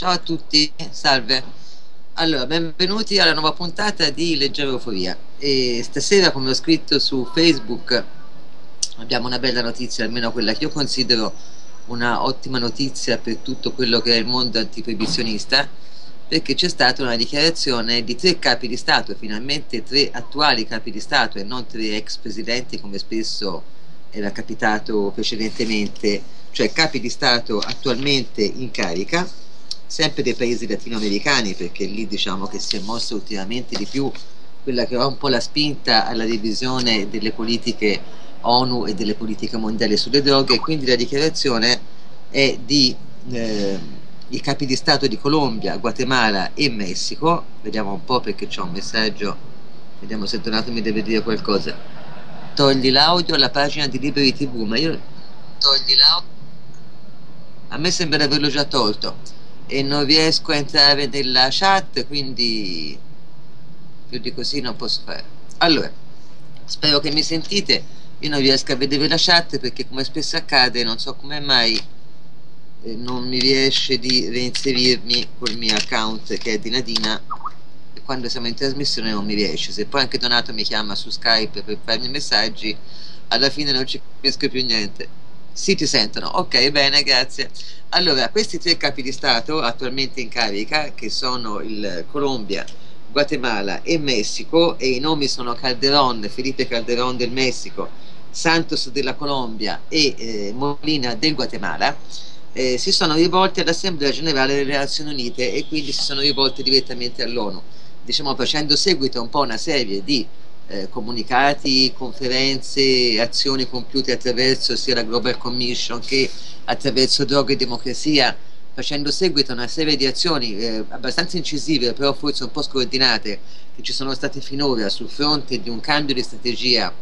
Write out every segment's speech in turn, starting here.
Ciao a tutti, salve. Allora, benvenuti alla nuova puntata di Leggeroforia. E stasera, come ho scritto su Facebook, abbiamo una bella notizia, almeno quella che io considero una ottima notizia per tutto quello che è il mondo antiproibizionista, perché c'è stata una dichiarazione di tre capi di Stato, finalmente tre attuali capi di Stato e non tre ex presidenti come spesso era capitato precedentemente, cioè capi di Stato attualmente in carica sempre dei paesi latinoamericani, perché lì diciamo che si è mossa ultimamente di più quella che ha un po' la spinta alla divisione delle politiche ONU e delle politiche mondiali sulle droghe, e quindi la dichiarazione è di eh, i capi di Stato di Colombia, Guatemala e Messico, vediamo un po' perché c'è un messaggio, vediamo se Donato mi deve dire qualcosa. Togli l'audio alla pagina di Liberi TV, ma io togli l'audio. A me sembra di averlo già tolto e non riesco a entrare nella chat quindi più di così non posso fare. Allora spero che mi sentite. Io non riesco a vedere la chat perché come spesso accade non so come mai eh, non mi riesce di reinserirmi col mio account che è di Nadina. E quando siamo in trasmissione non mi riesce. Se poi anche Donato mi chiama su Skype per farmi messaggi alla fine non ci capisco più niente sì, ti sentono. Ok, bene, grazie. Allora, questi tre capi di Stato attualmente in carica, che sono il Colombia, Guatemala e Messico, e i nomi sono Calderón, Felipe Calderón del Messico, Santos della Colombia e eh, Molina del Guatemala, eh, si sono rivolti all'Assemblea Generale delle Nazioni Unite e quindi si sono rivolti direttamente all'ONU, diciamo facendo seguito un po' una serie di eh, comunicati, conferenze, azioni compiute attraverso sia la Global Commission che attraverso Droga e Democrazia, facendo seguito a una serie di azioni eh, abbastanza incisive, però forse un po' scordinate, che ci sono state finora sul fronte di un cambio di strategia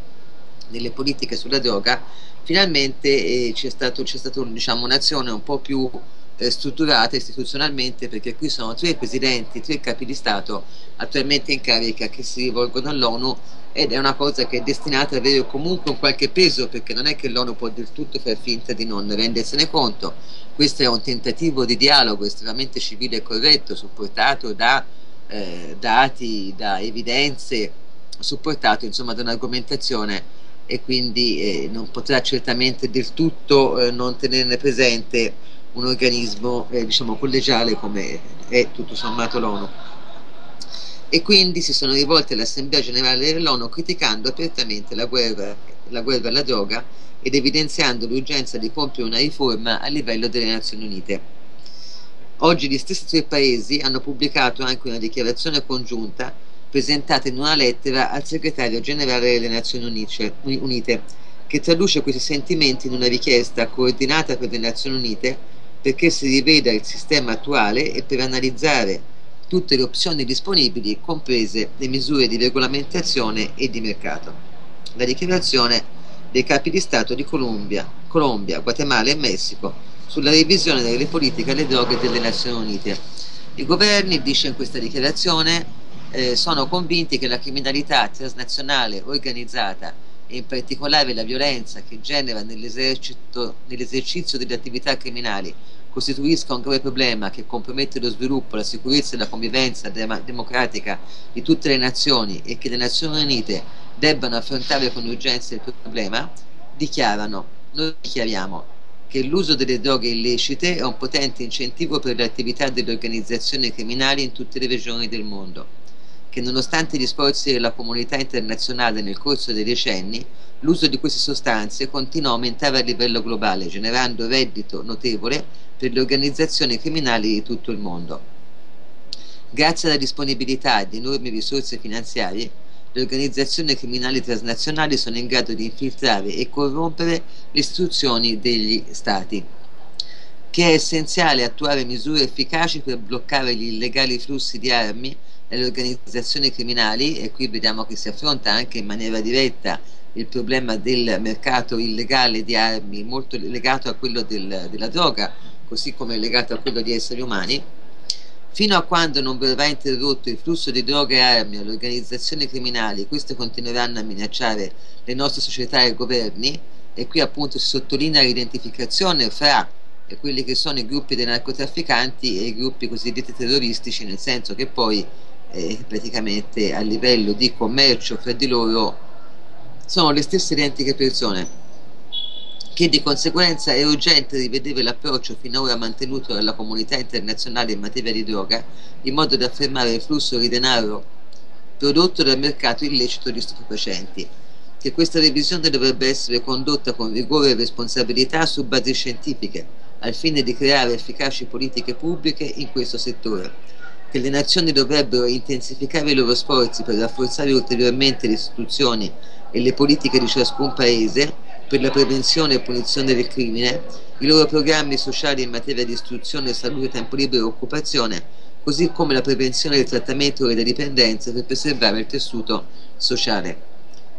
nelle politiche sulla droga, finalmente eh, c'è stata diciamo, un'azione un po' più eh, strutturata istituzionalmente perché qui sono tre presidenti, tre capi di Stato attualmente in carica che si rivolgono all'ONU ed è una cosa che è destinata ad avere comunque un qualche peso perché non è che l'ONU può del tutto far finta di non rendersene conto. Questo è un tentativo di dialogo estremamente civile e corretto supportato da eh, dati, da evidenze supportato insomma da un'argomentazione e quindi eh, non potrà certamente del tutto eh, non tenerne presente un organismo eh, diciamo collegiale come è tutto sommato l'ONU e quindi si sono rivolti all'Assemblea Generale dell'ONU criticando apertamente la guerra, la guerra alla droga ed evidenziando l'urgenza di compiere una riforma a livello delle Nazioni Unite. Oggi gli stessi tre paesi hanno pubblicato anche una dichiarazione congiunta presentata in una lettera al segretario generale delle Nazioni Unite, che traduce questi sentimenti in una richiesta coordinata per le Nazioni Unite perché si riveda il sistema attuale e per analizzare tutte le opzioni disponibili, comprese le misure di regolamentazione e di mercato. La dichiarazione dei capi di Stato di Colombia, Colombia, Guatemala e Messico sulla revisione delle politiche alle droghe delle Nazioni Unite. I governi, dice in questa dichiarazione, eh, sono convinti che la criminalità transnazionale organizzata e in particolare la violenza che genera nell'esercizio delle attività criminali costituisca un grave problema che compromette lo sviluppo, la sicurezza e la convivenza dem democratica di tutte le nazioni e che le Nazioni Unite debbano affrontare con urgenza il problema, dichiarano, noi dichiariamo che l'uso delle droghe illecite è un potente incentivo per le attività delle organizzazioni criminali in tutte le regioni del mondo che nonostante gli sforzi della comunità internazionale nel corso dei decenni, l'uso di queste sostanze continua a aumentare a livello globale, generando reddito notevole per le organizzazioni criminali di tutto il mondo. Grazie alla disponibilità di enormi risorse finanziarie, le organizzazioni criminali transnazionali sono in grado di infiltrare e corrompere le istituzioni degli Stati che è essenziale attuare misure efficaci per bloccare gli illegali flussi di armi nelle organizzazioni criminali e qui vediamo che si affronta anche in maniera diretta il problema del mercato illegale di armi molto legato a quello del, della droga così come legato a quello di esseri umani. Fino a quando non verrà interrotto il flusso di droga e armi alle organizzazioni criminali queste continueranno a minacciare le nostre società e governi e qui appunto si sottolinea l'identificazione fra quelli che sono i gruppi dei narcotrafficanti e i gruppi cosiddetti terroristici, nel senso che poi eh, praticamente a livello di commercio fra di loro sono le stesse identiche persone che di conseguenza è urgente rivedere l'approccio finora mantenuto dalla comunità internazionale in materia di droga in modo da fermare il flusso di denaro prodotto dal mercato illecito di stupefacenti che questa revisione dovrebbe essere condotta con vigore e responsabilità su basi scientifiche al fine di creare efficaci politiche pubbliche in questo settore, che le nazioni dovrebbero intensificare i loro sforzi per rafforzare ulteriormente le istituzioni e le politiche di ciascun paese per la prevenzione e punizione del crimine, i loro programmi sociali in materia di istruzione, salute, tempo libero e occupazione, così come la prevenzione del trattamento delle dipendenze per preservare il tessuto sociale.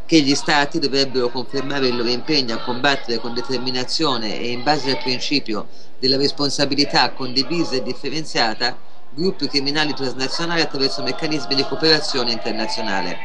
Che gli Stati dovrebbero confermare il loro impegno a combattere con determinazione e in base al principio della responsabilità condivisa e differenziata gruppi criminali transnazionali attraverso meccanismi di cooperazione internazionale,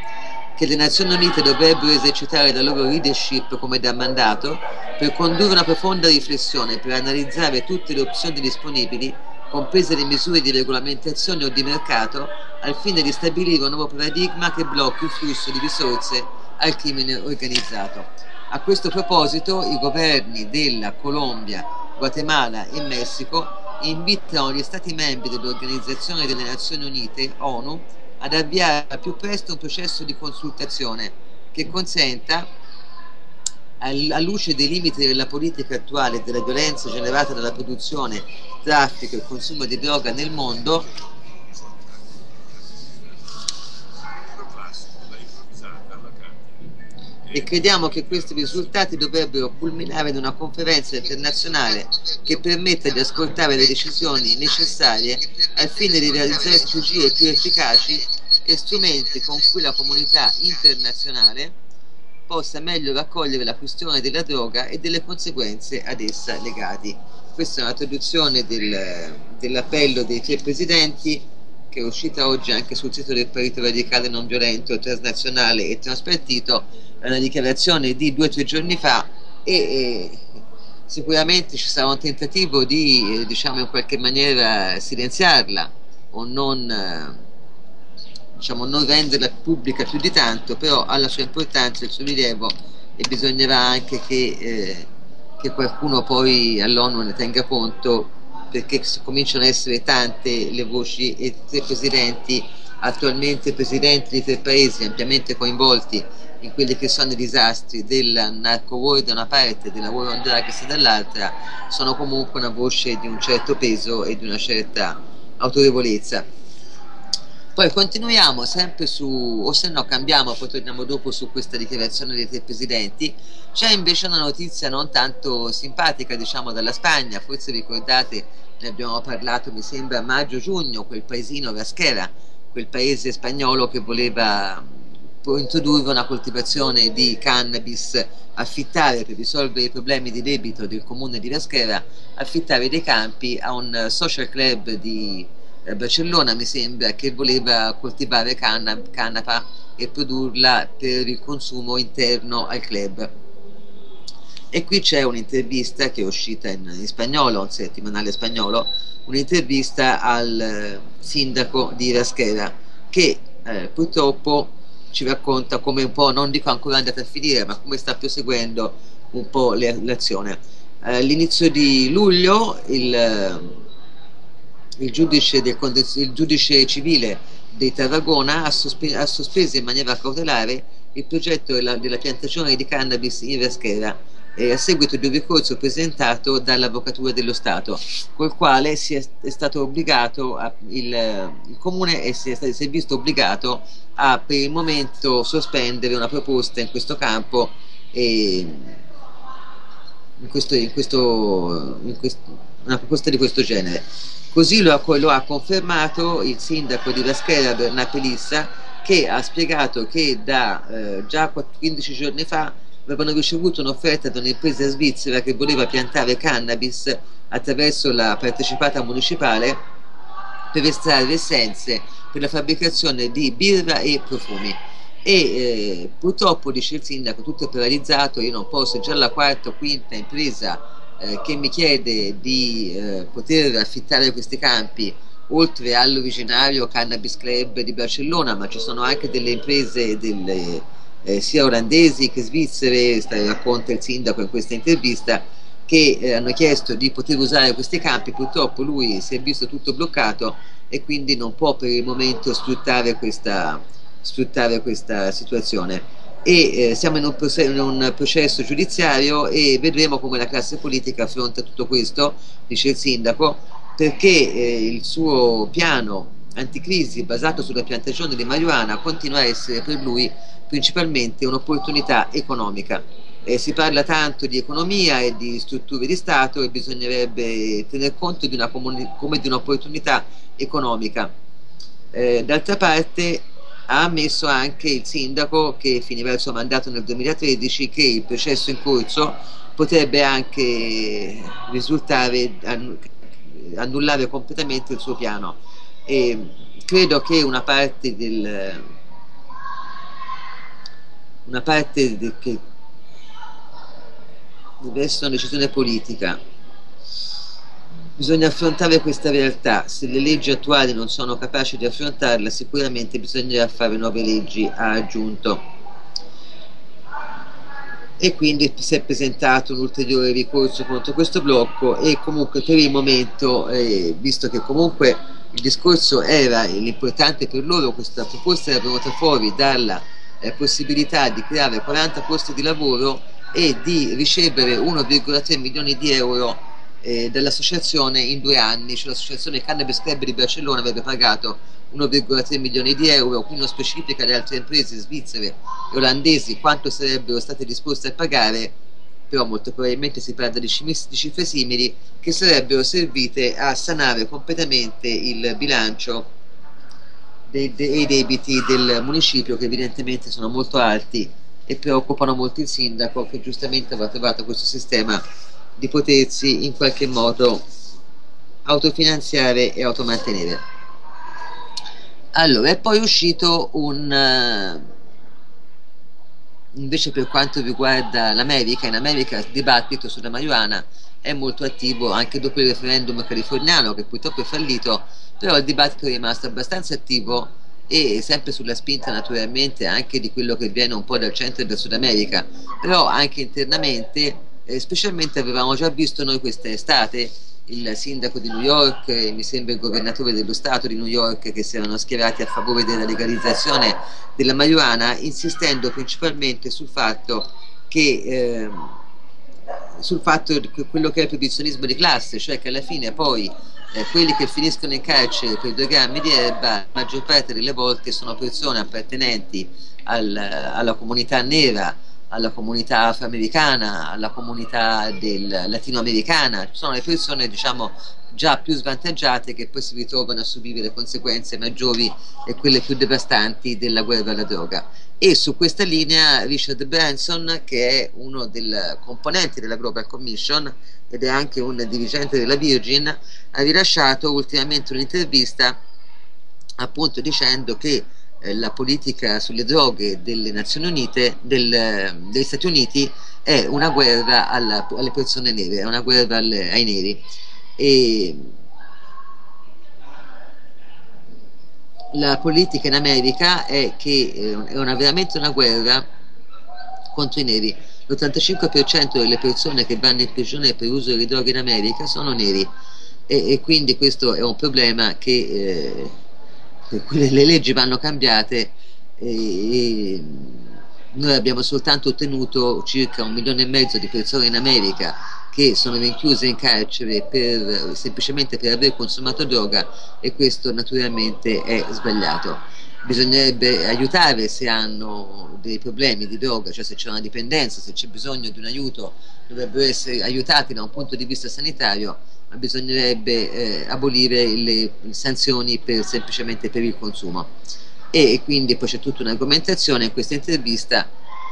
che le Nazioni Unite dovrebbero esercitare la loro leadership come da mandato per condurre una profonda riflessione per analizzare tutte le opzioni disponibili comprese le misure di regolamentazione o di mercato, al fine di stabilire un nuovo paradigma che blocchi il flusso di risorse al crimine organizzato. A questo proposito i governi della Colombia, Guatemala e Messico invitano gli Stati membri dell'Organizzazione delle Nazioni Unite, ONU, ad avviare al più presto un processo di consultazione che consenta, alla luce dei limiti della politica attuale e della violenza generata dalla produzione, traffico e consumo di droga nel mondo, e crediamo che questi risultati dovrebbero culminare in una conferenza internazionale che permetta di ascoltare le decisioni necessarie al fine di realizzare strategie più efficaci e strumenti con cui la comunità internazionale possa meglio raccogliere la questione della droga e delle conseguenze ad essa legati. Questa è una traduzione del, dell'appello dei tre presidenti che è uscita oggi anche sul sito del Partito Radicale Non Violento, Transnazionale e Transpartito una dichiarazione di due o tre giorni fa e, e sicuramente ci sarà un tentativo di eh, diciamo in qualche maniera silenziarla o non, eh, diciamo, non renderla pubblica più di tanto però ha la sua importanza, il suo rilievo e bisognerà anche che, eh, che qualcuno poi all'ONU ne tenga conto perché cominciano ad essere tante le voci e tre presidenti attualmente presidenti di tre paesi ampiamente coinvolti in quelli che sono i disastri del narco war da una parte e della war on drugs dall'altra sono comunque una voce di un certo peso e di una certa autorevolezza. Poi continuiamo sempre su, o se no cambiamo, poi torniamo dopo su questa dichiarazione dei tre presidenti. C'è invece una notizia non tanto simpatica, diciamo, dalla Spagna, forse ricordate, ne abbiamo parlato, mi sembra, a maggio-giugno, quel paesino Rasquera, quel paese spagnolo che voleva introdurre una coltivazione di cannabis, affittare per risolvere i problemi di debito del comune di Rasquera, affittare dei campi a un social club di Barcellona, mi sembra, che voleva coltivare canna, canapa e produrla per il consumo interno al club. E qui c'è un'intervista che è uscita in, in spagnolo, un settimanale spagnolo, un'intervista al eh, sindaco di Rasquera che eh, purtroppo ci racconta come un po', non dico ancora andata a finire, ma come sta proseguendo un po' l'azione. Eh, all'inizio di luglio il, eh, il, giudice del, il, giudice civile di Tarragona ha, sospe ha, sospeso in maniera cautelare il progetto della, della piantagione di cannabis in Raschera eh, a seguito di un ricorso presentato dall'Avvocatura dello Stato, col quale si è, è stato obbligato a, il, il, Comune è, si, è, si è visto obbligato a per il momento sospendere una proposta in questo campo e in questo, in questo, in questo, una proposta di questo genere. Così lo ha, lo ha confermato il sindaco di Raschera Bernà Pelissa che ha spiegato che da eh, già 15 giorni fa avevano ricevuto un'offerta da un'impresa svizzera che voleva piantare cannabis attraverso la partecipata municipale per estrarre essenze per la fabbricazione di birra e profumi e eh, purtroppo dice il sindaco tutto è paralizzato io non posso, già la quarta o quinta impresa eh, che mi chiede di eh, poter affittare questi campi oltre all'originario Cannabis Club di Barcellona, ma ci sono anche delle imprese delle, eh, sia olandesi che svizzere, racconta il sindaco in questa intervista, che eh, hanno chiesto di poter usare questi campi, purtroppo lui si è visto tutto bloccato e quindi non può per il momento sfruttare questa, sfruttare questa situazione. E eh, siamo in un, in un, processo giudiziario e vedremo come la classe politica affronta tutto questo, dice il sindaco, perché eh, il suo piano anticrisi basato sulla piantagione di marijuana continua a essere per lui principalmente un'opportunità economica. Eh, si parla tanto di economia e di strutture di Stato e bisognerebbe tener conto di una come di un'opportunità economica. Eh, d'altra parte ha ammesso anche il sindaco che finirà il suo mandato nel 2013 che il processo in corso potrebbe anche risultare annullare completamente il suo piano. E credo che una parte del una parte del, che deve essere una decisione politica bisogna affrontare questa realtà. Se le leggi attuali non sono capaci di affrontarla sicuramente bisognerà fare nuove leggi ha aggiunto. E quindi si è presentato un ulteriore ricorso contro questo blocco e comunque per il momento, eh, visto che comunque il discorso era l'importante per loro, questa proposta era venuta fuori dalla eh, possibilità di creare 40 posti di lavoro e di ricevere 1,3 milioni di euro eh, dall'associazione in due anni, cioè l'associazione Cannabis Club di Barcellona avrebbe pagato 1,3 milioni di euro, qui non specifica le altre imprese svizzere e olandesi quanto sarebbero state disposte a pagare, però molto probabilmente si parla di cifre simili che sarebbero servite a sanare completamente il bilancio dei, dei debiti del municipio che evidentemente sono molto alti e preoccupano molto il sindaco che giustamente aveva trovato questo sistema di potersi in qualche modo autofinanziare e automantenere. Allora, è poi uscito un... Uh, invece per quanto riguarda l'America, in America il dibattito sulla marijuana è molto attivo anche dopo il referendum californiano che purtroppo è fallito, però il dibattito è rimasto abbastanza attivo e sempre sulla spinta naturalmente anche di quello che viene un po' dal centro e dal Sud America, però anche internamente eh, specialmente avevamo già visto noi quest'estate il sindaco di New York e mi sembra il governatore dello Stato di New York che si erano schierati a favore della legalizzazione della marijuana insistendo principalmente sul fatto che eh, sul fatto che quello che è il proibizionismo di classe, cioè che alla fine poi eh, quelli che finiscono in carcere per due grammi di erba, la maggior parte delle volte sono persone appartenenti al, alla comunità nera alla comunità afroamericana, alla comunità latinoamericana, sono le persone diciamo già più svantaggiate che poi si ritrovano a subire le conseguenze maggiori e quelle più devastanti della guerra alla droga. E su questa linea Richard Branson, che è uno dei componenti della Global Commission ed è anche un dirigente della Virgin, ha rilasciato ultimamente un'intervista appunto dicendo che la politica sulle droghe delle Nazioni Unite, del, degli Stati Uniti, è una guerra alla, alle persone nere, è una guerra alle, ai neri. E la politica in America è che eh, è una, veramente una guerra contro i neri. L'85% delle persone che vanno in prigione per uso delle droghe in America sono neri e, e quindi questo è un problema che eh, per le leggi vanno cambiate e noi abbiamo soltanto ottenuto circa un milione e mezzo di persone in America che sono rinchiuse in carcere per, semplicemente per aver consumato droga e questo naturalmente è sbagliato. Bisognerebbe aiutare se hanno dei problemi di droga, cioè se c'è una dipendenza, se c'è bisogno di un aiuto, dovrebbero essere aiutati da un punto di vista sanitario bisognerebbe eh, abolire le sanzioni per, semplicemente per il consumo. E quindi poi c'è tutta un'argomentazione in questa intervista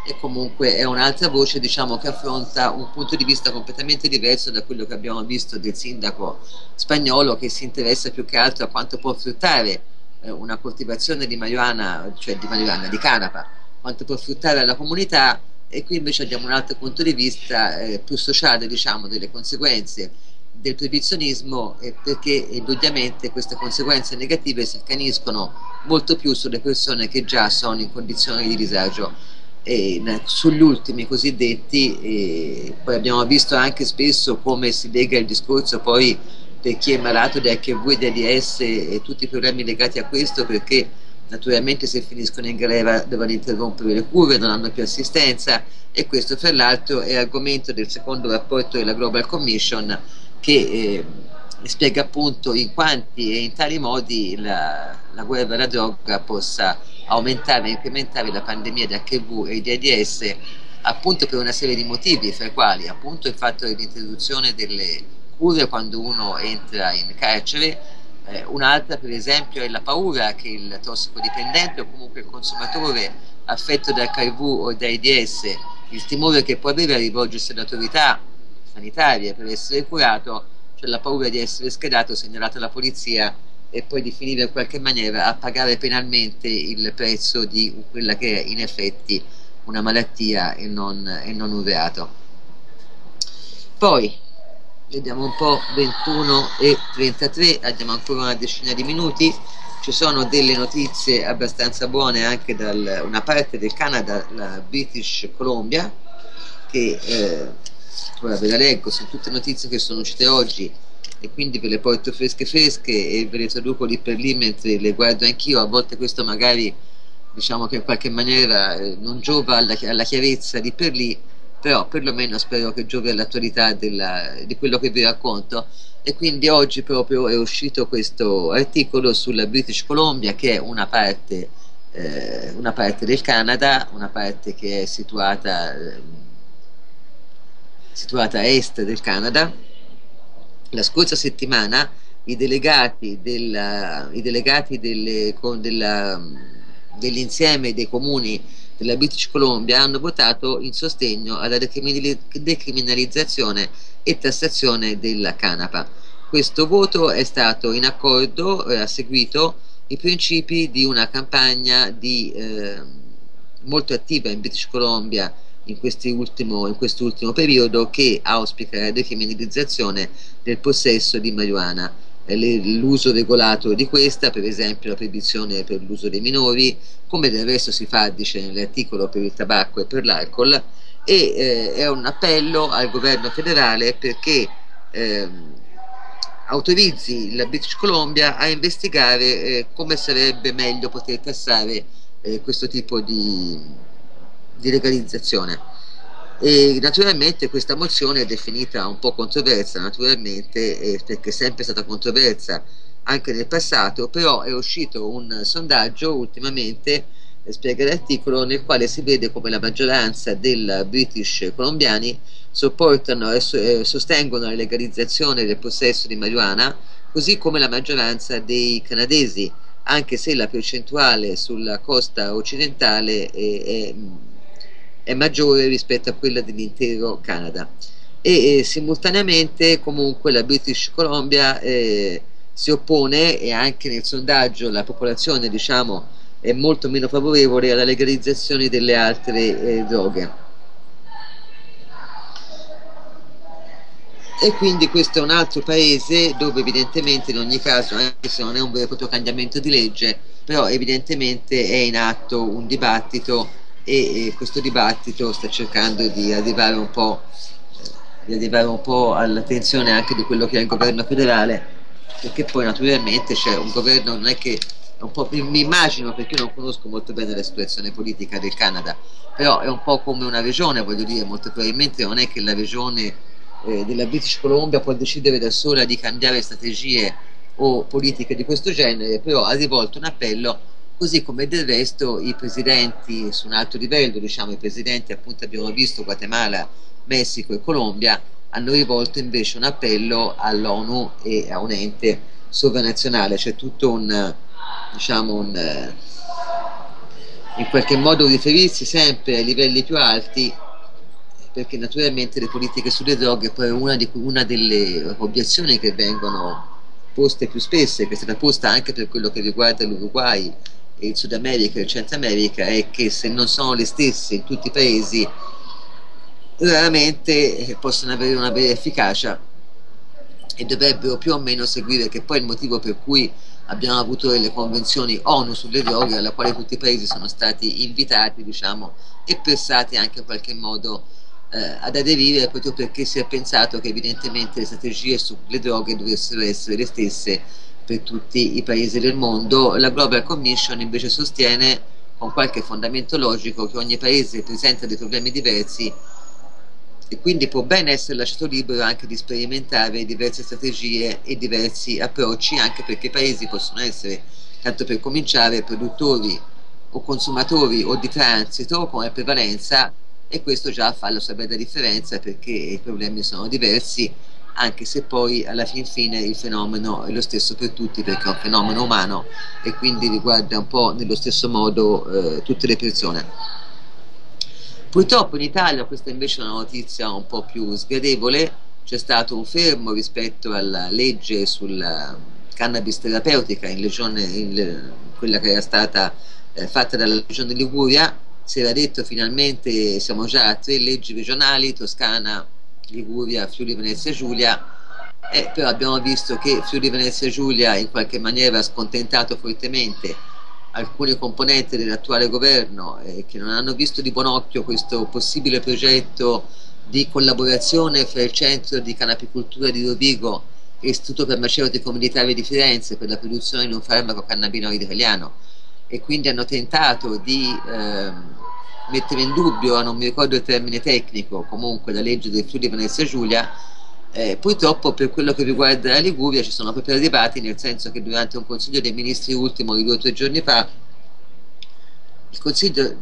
e comunque è un'altra voce diciamo, che affronta un punto di vista completamente diverso da quello che abbiamo visto del sindaco spagnolo che si interessa più che altro a quanto può fruttare eh, una coltivazione di marijuana, cioè di marijuana, di canapa, quanto può fruttare alla comunità. E qui invece abbiamo un altro punto di vista eh, più sociale diciamo delle conseguenze del proibizionismo eh, perché indubbiamente queste conseguenze negative si accaniscono molto più sulle persone che già sono in condizioni di disagio. E sugli ultimi cosiddetti e poi abbiamo visto anche spesso come si lega il discorso poi per chi è malato di HIV di AIDS e tutti i problemi legati a questo perché naturalmente se finiscono in galera devono interrompere le cure, non hanno più assistenza. E questo fra l'altro è argomento del secondo rapporto della Global Commission che eh, spiega appunto in quanti e in tali modi la, la guerra alla droga possa aumentare e incrementare la pandemia di HIV e di AIDS appunto per una serie di motivi, fra i quali appunto il fatto dell'introduzione delle cure quando uno entra in carcere, eh, un'altra per esempio è la paura che il tossicodipendente o comunque il consumatore affetto da HIV o da AIDS, il timore che può avere a rivolgersi alle autorità sanitarie per essere curato, cioè la paura di essere schedato, segnalato alla polizia e poi di finire in qualche maniera a pagare penalmente il prezzo di quella che è in effetti una malattia e non, e non un reato. Poi vediamo un po' 21 e 33 abbiamo ancora una decina di minuti ci sono delle notizie abbastanza buone anche da una parte del Canada la British Columbia che eh, ora ve la leggo sono tutte notizie che sono uscite oggi e quindi ve le porto fresche fresche e ve le traduco lì per lì mentre le guardo anch'io. A volte questo magari diciamo che in qualche maniera eh, non giova alla, alla chiarezza di per lì però perlomeno spero che giovi all'attualità di quello che vi racconto. E quindi oggi proprio è uscito questo articolo sulla British Columbia che è una parte, eh, una parte del Canada, una parte che è situata, eh, situata a est del Canada. La scorsa settimana i delegati, della, i delegati delle, della, dell'insieme dei comuni della British Columbia hanno votato in sostegno alla decriminalizzazione e tassazione della canapa. Questo voto è stato in accordo, eh, ha seguito i principi di una campagna di, eh, molto attiva in British Columbia in, ultimo, in quest'ultimo periodo che auspica la decriminalizzazione del possesso di marijuana. L'uso regolato di questa, per esempio la proibizione per l'uso dei minori, come del resto si fa, dice nell'articolo, per il tabacco e per l'alcol, e eh, è un appello al governo federale perché eh, autorizzi la British Columbia a investigare eh, come sarebbe meglio poter tassare eh, questo tipo di, di legalizzazione. E naturalmente questa mozione è definita un po' controversa, naturalmente, eh, perché è sempre stata controversa anche nel passato, però è uscito un sondaggio ultimamente, eh, spiega l'articolo, nel quale si vede come la maggioranza dei British colombiani sopportano e eh, sostengono la legalizzazione del possesso di marijuana, così come la maggioranza dei canadesi, anche se la percentuale sulla costa occidentale è, è è maggiore rispetto a quella dell'intero Canada. E eh, simultaneamente comunque la British Columbia eh, si oppone e anche nel sondaggio la popolazione diciamo è molto meno favorevole alla legalizzazione delle altre eh, droghe. E quindi questo è un altro paese dove evidentemente in ogni caso anche se non è un vero e proprio cambiamento di legge però evidentemente è in atto un dibattito e, questo dibattito sta cercando di arrivare un po' di arrivare un po' all'attenzione anche di quello che è il governo federale perché poi naturalmente c'è un governo non è che un po', mi immagino perché io non conosco molto bene la situazione politica del Canada però è un po' come una regione voglio dire molto probabilmente non è che la regione eh, della British Columbia può decidere da sola di cambiare strategie o politiche di questo genere però ha rivolto un appello così come del resto i presidenti su un alto livello, diciamo i presidenti appunto abbiamo visto Guatemala, Messico e Colombia, hanno rivolto invece un appello all'ONU e a un ente sovranazionale, c'è tutto un, diciamo un, in qualche modo riferirsi sempre ai livelli più alti perché naturalmente le politiche sulle droghe poi è una, di, una delle obiezioni che vengono poste più spesse, che è stata posta anche per quello che riguarda l'Uruguay il Sud America e il Centro America è che se non sono le stesse in tutti i paesi raramente eh, possono avere una vera efficacia e dovrebbero più o meno seguire, che poi il motivo per cui abbiamo avuto delle convenzioni ONU sulle droghe alla quale tutti i paesi sono stati invitati diciamo, e pressati anche in qualche modo eh, ad aderire proprio perché si è pensato che evidentemente le strategie sulle droghe dovessero essere le stesse per tutti i paesi del mondo. La Global Commission invece sostiene con qualche fondamento logico che ogni paese presenta dei problemi diversi e quindi può ben essere lasciato libero anche di sperimentare diverse strategie e diversi approcci anche perché i paesi possono essere, tanto per cominciare, produttori o consumatori o di transito come prevalenza e questo già fa la sua bella differenza perché i problemi sono diversi anche se poi alla fin fine il fenomeno è lo stesso per tutti perché è un fenomeno umano e quindi riguarda un po' nello stesso modo eh, tutte le persone. Purtroppo in Italia, questa invece è una notizia un po' più sgradevole, c'è stato un fermo rispetto alla legge sulla cannabis terapeutica in legione, in, quella che era stata eh, fatta dalla regione Liguria, si era detto finalmente siamo già a tre leggi regionali, Toscana, Liguria, Friuli, Venezia Giulia, eh, però abbiamo visto che Friuli, Venezia Giulia in qualche maniera ha scontentato fortemente alcuni componenti dell'attuale governo eh, che non hanno visto di buon occhio questo possibile progetto di collaborazione fra il centro di canapicultura di Rovigo e l'Istituto Farmaceutico Militare di Firenze per la produzione di un farmaco cannabinoide italiano. E quindi hanno tentato di eh, mettere in dubbio, non mi ricordo il termine tecnico, comunque la legge del Friuli Venezia Giulia eh, purtroppo per quello che riguarda la Liguria ci sono proprio arrivati, nel senso che durante un consiglio dei ministri ultimo di due o tre giorni fa, il consiglio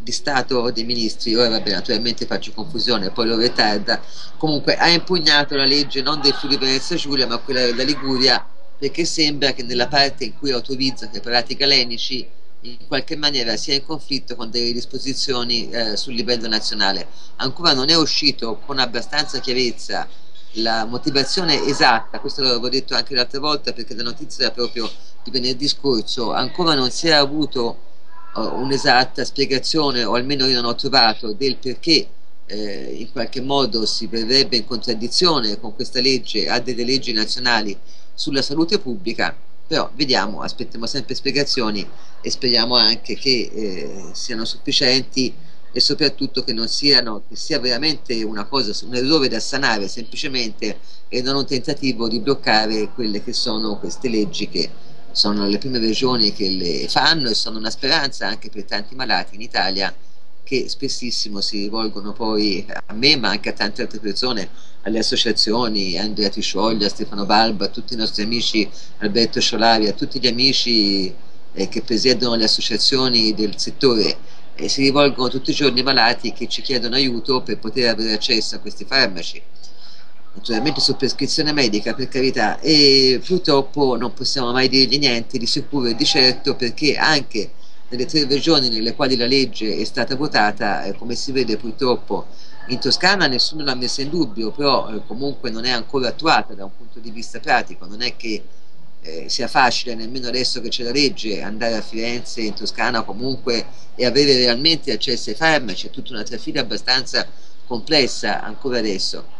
di Stato dei ministri, ora vabbè naturalmente faccio confusione, poi lo ritarda, comunque ha impugnato la legge non del Friuli Venezia Giulia ma quella della Liguria perché sembra che nella parte in cui autorizza preparati galenici in qualche maniera sia in conflitto con delle disposizioni eh, sul livello nazionale. Ancora non è uscito con abbastanza chiarezza la motivazione esatta, questo l'avevo detto anche l'altra volta perché la notizia era proprio di venerdì scorso, ancora non si è avuto uh, un'esatta spiegazione o almeno io non ho trovato del perché eh, in qualche modo si verrebbe in contraddizione con questa legge a delle leggi nazionali sulla salute pubblica però vediamo, aspettiamo sempre spiegazioni e speriamo anche che eh, siano sufficienti e soprattutto che non siano, che sia veramente una cosa, un errore da sanare semplicemente e non un tentativo di bloccare quelle che sono queste leggi che sono le prime regioni che le fanno e sono una speranza anche per tanti malati in Italia che spessissimo si rivolgono poi a me ma anche a tante altre persone alle associazioni, a Andrea Tiscioglia, Stefano Balba, a tutti i nostri amici, Alberto Sciolari, a tutti gli amici eh, che presiedono le associazioni del settore eh, si rivolgono tutti i giorni ai malati che ci chiedono aiuto per poter avere accesso a questi farmaci. Naturalmente su prescrizione medica per carità e purtroppo non possiamo mai dirgli niente di sicuro e di certo perché anche nelle tre regioni nelle quali la legge è stata votata eh, come si vede purtroppo in Toscana nessuno l'ha messa in dubbio, però eh, comunque non è ancora attuata da un punto di vista pratico, non è che eh, sia facile nemmeno adesso che c'è la legge andare a Firenze in Toscana comunque e avere realmente accesso ai farmaci, è tutta una trafila abbastanza complessa ancora adesso.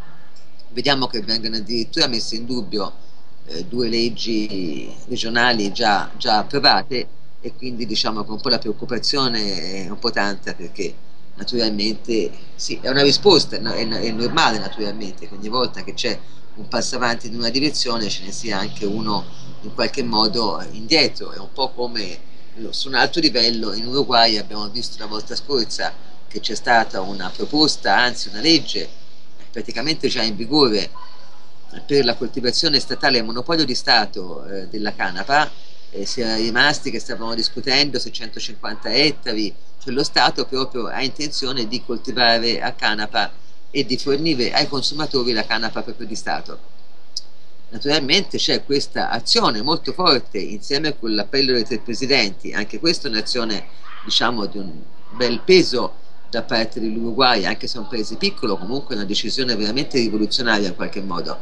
Vediamo che vengano addirittura messe in dubbio eh, due leggi regionali già, già approvate e quindi diciamo che un po' la preoccupazione è un po' tanta perché naturalmente sì, è una risposta, è, è normale naturalmente che ogni volta che c'è un passo avanti in una direzione ce ne sia anche uno in qualche modo indietro, è un po' come su un altro livello in Uruguay abbiamo visto la volta scorsa che c'è stata una proposta, anzi una legge praticamente già in vigore per la coltivazione statale a monopolio di Stato eh, della canapa, eh, si era rimasti che stavano discutendo se 150 ettari cioè lo Stato proprio ha intenzione di coltivare a canapa e di fornire ai consumatori la canapa proprio di Stato. Naturalmente c'è questa azione molto forte insieme con l'appello dei tre presidenti, anche questa è un'azione diciamo di un bel peso da parte dell'Uruguay, anche se è un paese piccolo, comunque è una decisione veramente rivoluzionaria in qualche modo.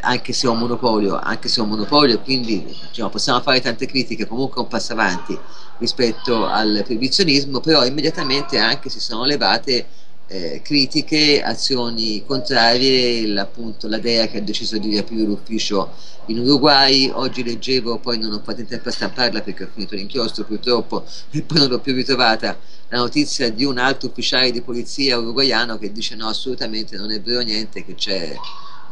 Anche se è un monopolio, anche se è un monopolio, quindi diciamo, possiamo fare tante critiche, comunque un passo avanti rispetto al proibizionismo, però immediatamente anche si sono levate eh, critiche, azioni contrarie, appunto la DEA che ha deciso di riaprire l'ufficio in Uruguay, oggi leggevo, poi non ho fatto in tempo a stamparla perché ho finito l'inchiostro purtroppo e poi non l'ho più ritrovata, la notizia di un alto ufficiale di polizia uruguaiano che dice no assolutamente non è vero niente che c'è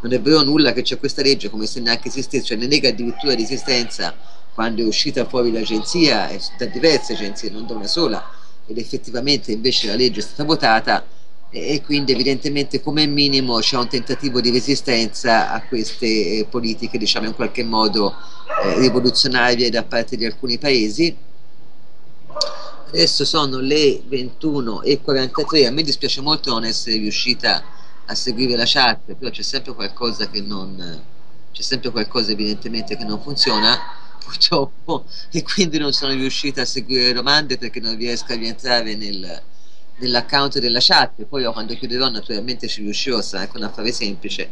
non è vero nulla che c'è questa legge come se neanche esistesse, cioè ne nega addirittura l'esistenza. Quando è uscita fuori l'agenzia, da diverse agenzie, non da una sola, ed effettivamente invece la legge è stata votata e quindi evidentemente come minimo c'è un tentativo di resistenza a queste eh, politiche diciamo in qualche modo eh, rivoluzionarie da parte di alcuni paesi. Adesso sono le 21.43 a me dispiace molto non essere riuscita a seguire la chat però c'è sempre qualcosa che non c'è sempre qualcosa evidentemente che non funziona purtroppo e quindi non sono riuscita a seguire le domande perché non riesco a rientrare nel dell'account della chat, poi io quando chiuderò naturalmente ci riuscirò, sarà anche un affare semplice.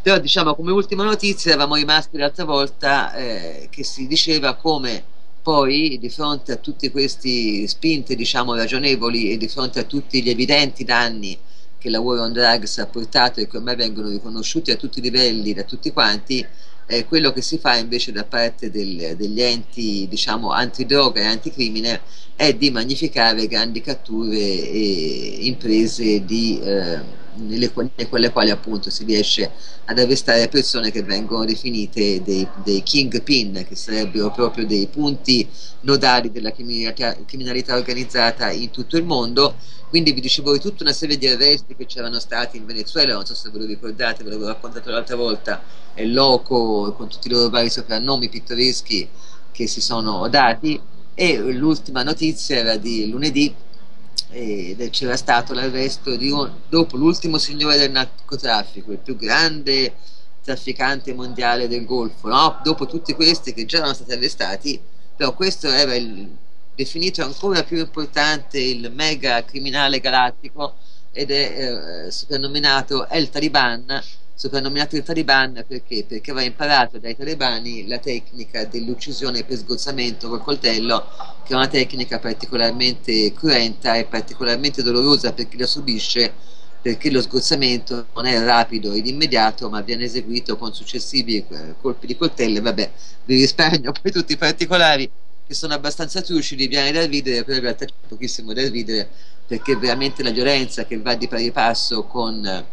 Però diciamo come ultima notizia eravamo rimasti l'altra volta eh, che si diceva come poi di fronte a tutte queste spinte diciamo ragionevoli e di fronte a tutti gli evidenti danni che la War on Drugs ha portato e che ormai vengono riconosciuti a tutti i livelli da tutti quanti, eh, quello che si fa invece da parte del, degli enti diciamo antidroga e anticrimine è di magnificare grandi catture e imprese di, eh, nelle, quali, quali appunto si riesce ad arrestare persone che vengono definite dei, dei kingpin, che sarebbero proprio dei punti nodali della criminalità, criminalità organizzata in tutto il mondo. Quindi vi dicevo di tutta una serie di arresti che c'erano stati in Venezuela, non so se ve lo ricordate, ve l'avevo raccontato l'altra volta, è Loco con tutti i loro vari soprannomi pittoreschi che si sono dati. E l'ultima notizia era di lunedì ed c'era stato l'arresto di un, dopo l'ultimo signore del narcotraffico, il più grande trafficante mondiale del Golfo, no? dopo tutti questi che già erano stati arrestati, però questo era il definito ancora più importante il mega criminale galattico ed è eh, soprannominato El Taliban soprannominato il Taliban perché? Perché aveva imparato dai talebani la tecnica dell'uccisione per sgozzamento col coltello, che è una tecnica particolarmente cruenta e particolarmente dolorosa per chi la subisce, perché lo sgozzamento non è rapido ed immediato, ma viene eseguito con successivi eh, colpi di coltello. Vabbè, vi risparmio poi tutti i particolari che sono abbastanza trucidi, viene da ridere, però in realtà c'è pochissimo da ridere perché veramente la violenza che va di pari passo con,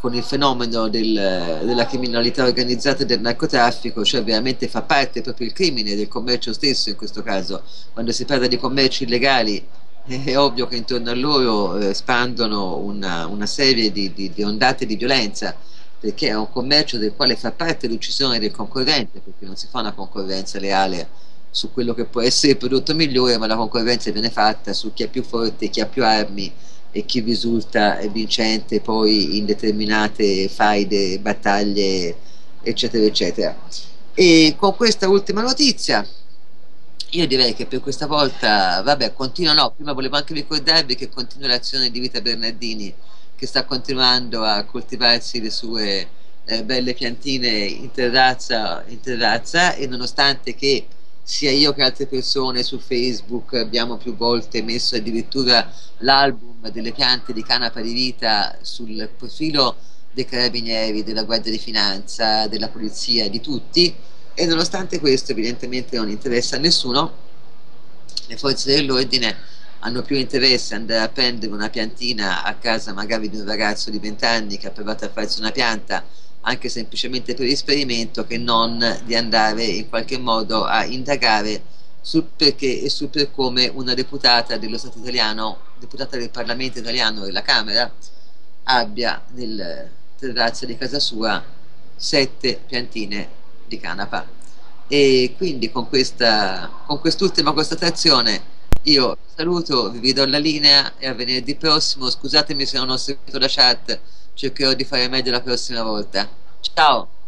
con il fenomeno del, della criminalità organizzata e del narcotraffico, cioè veramente fa parte proprio il crimine del commercio stesso in questo caso, quando si parla di commerci illegali è ovvio che intorno a loro eh, spandono una, una serie di, di, di ondate di violenza perché è un commercio del quale fa parte l'uccisione del concorrente, perché non si fa una concorrenza leale su quello che può essere il prodotto migliore, ma la concorrenza viene fatta su chi è più forte, chi ha più armi e chi risulta vincente poi in determinate faide, battaglie, eccetera, eccetera. E con questa ultima notizia, io direi che per questa volta, vabbè, continua, no, prima volevo anche ricordarvi che continua l'azione di Vita Bernardini che sta continuando a coltivarsi le sue eh, belle piantine in terrazza, in terrazza e nonostante che sia io che altre persone su Facebook abbiamo più volte messo addirittura l'album delle piante di canapa di vita sul profilo dei carabinieri, della Guardia di Finanza, della Polizia, di tutti. E nonostante questo evidentemente non interessa a nessuno, le forze dell'ordine hanno più interesse ad andare a prendere una piantina a casa magari di un ragazzo di 20 anni che ha provato a farsi una pianta anche semplicemente per esperimento che non di andare in qualche modo a indagare sul perché e sul per come una deputata dello Stato italiano, deputata del Parlamento italiano della Camera, abbia nel terrazzo di casa sua sette piantine di canapa. E quindi con, questa, con quest'ultima constatazione io saluto, vi do la linea e a venerdì prossimo. Scusatemi se non ho seguito la chat, cercherò di fare meglio la prossima volta. Ciao!